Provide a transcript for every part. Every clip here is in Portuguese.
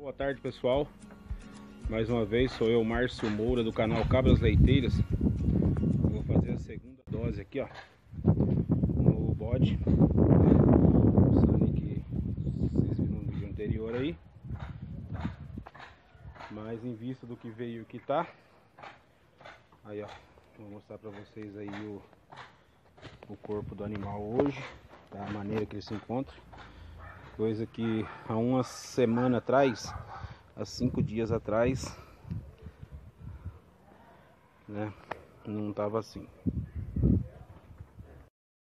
Boa tarde pessoal, mais uma vez sou eu Márcio Moura do canal Cabras Leiteiras. Vou fazer a segunda dose aqui ó. No bode O sangue que vocês viram no vídeo anterior aí. Mas em vista do que veio que tá Aí ó, vou mostrar pra vocês aí o, o corpo do animal hoje Da maneira que ele se encontra Coisa que há uma semana atrás, há cinco dias atrás, né, não estava assim.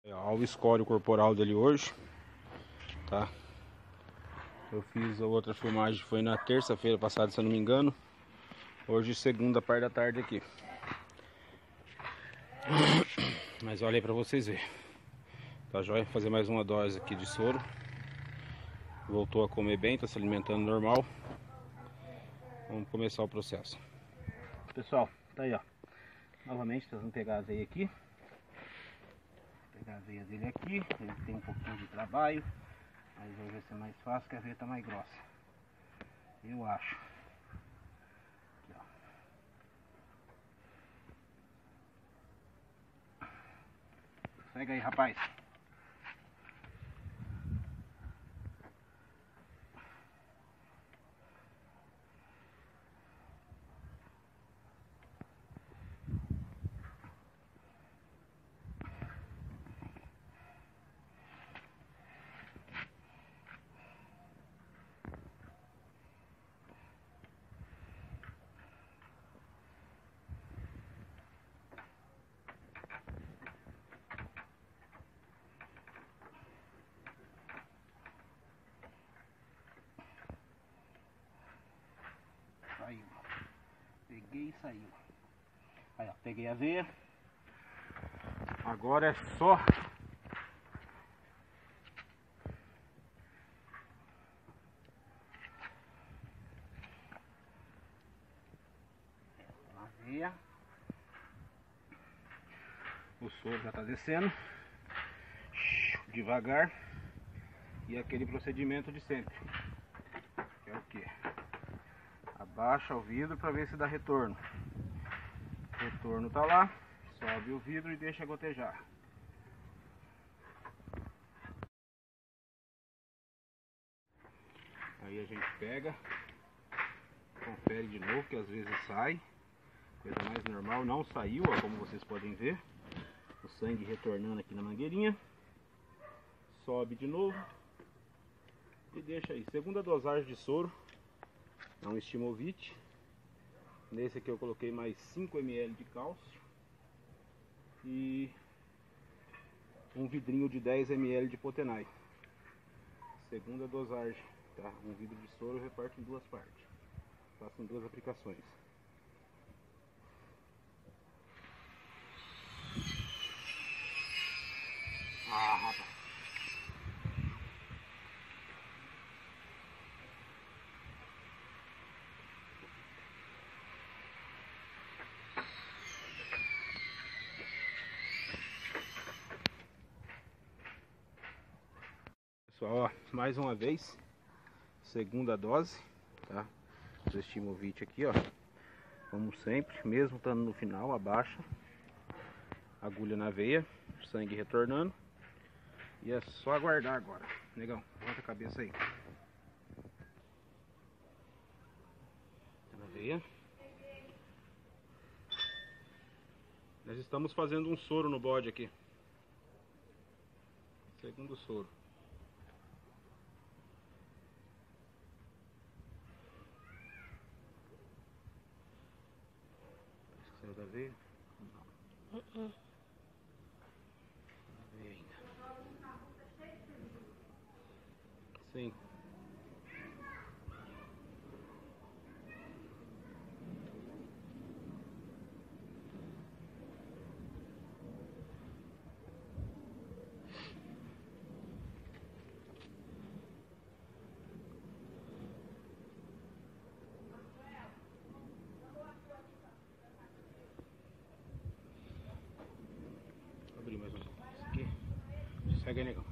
Olha o escório corporal dele hoje, tá? Eu fiz a outra filmagem, foi na terça-feira passada, se eu não me engano. Hoje, segunda parte da tarde aqui. Mas olha aí pra vocês verem. Tá joia? Fazer mais uma dose aqui de soro. Voltou a comer bem, está se alimentando normal. Vamos começar o processo. Pessoal, tá aí ó. Novamente nós vamos pegar a veia aqui. Vou pegar a veia dele aqui. Ele tem um pouquinho de trabalho. Mas hoje vai ser mais fácil que a veia tá mais grossa. Eu acho. Aqui, ó. Pega aí, rapaz. Saiu. Peguei e saiu. Aí, ó, peguei a veia. Agora é só a veia. O soro já está descendo. Devagar. E aquele procedimento de sempre. Que é o que? Abaixa o vidro para ver se dá retorno. Retorno tá lá. Sobe o vidro e deixa gotejar. Aí a gente pega, confere de novo, que às vezes sai. Coisa mais normal, não saiu, ó, como vocês podem ver. O sangue retornando aqui na mangueirinha. Sobe de novo. E deixa aí. Segunda dosagem de soro. É um Estimovite. Nesse aqui eu coloquei mais 5 ml de cálcio. E um vidrinho de 10 ml de Potenai. Segunda dosagem, tá? Um vidro de soro eu reparto em duas partes. Faço em duas aplicações. Ah, rapaz. Pessoal, ó, mais uma vez, segunda dose, tá? Do Estimovite aqui, ó. Como sempre, mesmo estando no final, abaixa. Agulha na veia, sangue retornando. E é só aguardar agora. Negão, levanta a cabeça aí. Tá na veia. Nós estamos fazendo um soro no bode aqui. Segundo soro. Veia? Não. Uh -uh. Veia ainda. Sim. abrir mais um pouco. Isso aqui. Segue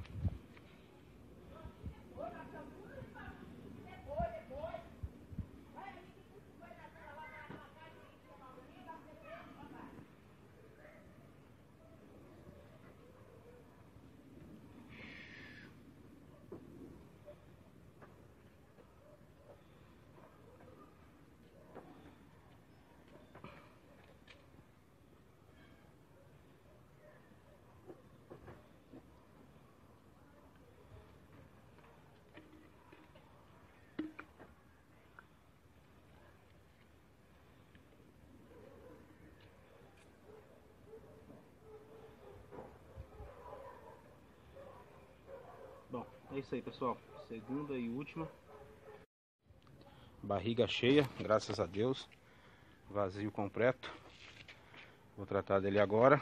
negão. isso aí, pessoal. Segunda e última. Barriga cheia, graças a Deus. Vazio completo. Vou tratar dele agora.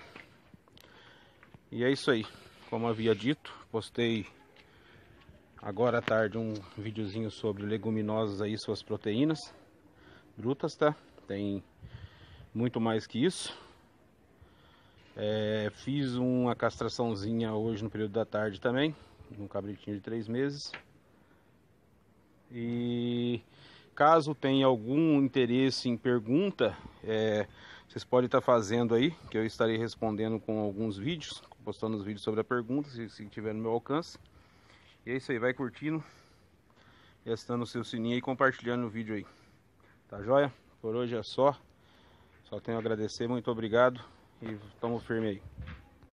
E é isso aí. Como havia dito, postei agora à tarde um videozinho sobre leguminosas aí, suas proteínas brutas, tá? Tem muito mais que isso. É, fiz uma castraçãozinha hoje no período da tarde também, um cabritinho de três meses. E caso tenha algum interesse em pergunta, é, vocês podem estar fazendo aí, que eu estarei respondendo com alguns vídeos, postando os vídeos sobre a pergunta, se, se tiver no meu alcance. E é isso aí, vai curtindo, testando o seu sininho e compartilhando o vídeo aí. Tá joia? Por hoje é só. Só tenho a agradecer, muito obrigado e estamos firme aí.